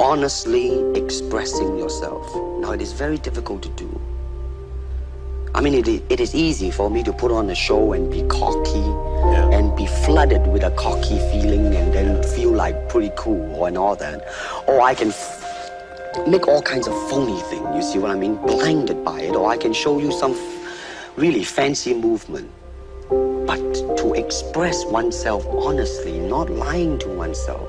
honestly expressing yourself. Now, it is very difficult to do. I mean, it, it is easy for me to put on a show and be cocky Yeah. and be flooded with a cocky feeling and then feel like pretty cool and all that. Or I can make all kinds of phony thing, you see what I mean? Blinded by it. Or I can show you some really fancy movement. But to express oneself honestly, not lying to oneself,